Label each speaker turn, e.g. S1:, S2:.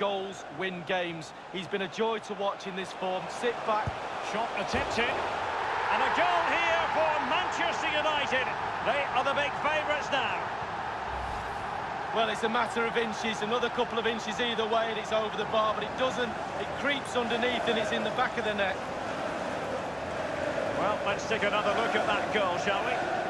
S1: goals win games. He's been a joy to watch in this form. Sit back.
S2: Shot attempted. And a goal here for Manchester United. They are the big favourites now.
S1: Well, it's a matter of inches, another couple of inches either way, and it's over the bar, but it doesn't. It creeps underneath, and it's in the back of the net.
S2: Well, let's take another look at that goal, shall we?